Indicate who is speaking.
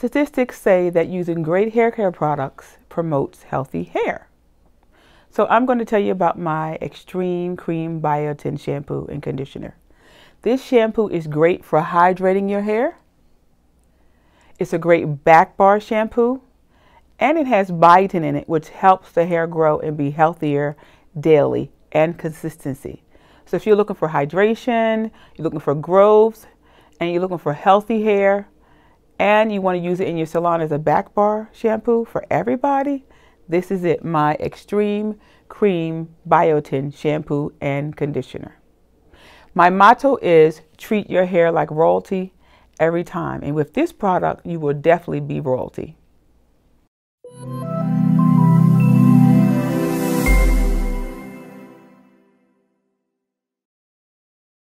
Speaker 1: Statistics say that using great hair care products promotes healthy hair. So I'm going to tell you about my Extreme Cream Biotin shampoo and conditioner. This shampoo is great for hydrating your hair. It's a great back bar shampoo and it has biotin in it which helps the hair grow and be healthier daily and consistency. So if you're looking for hydration, you're looking for growth, and you're looking for healthy hair, and you want to use it in your salon as a back bar shampoo for everybody, this is it, my Extreme Cream Biotin Shampoo and Conditioner. My motto is treat your hair like royalty every time. And with this product, you will definitely be royalty.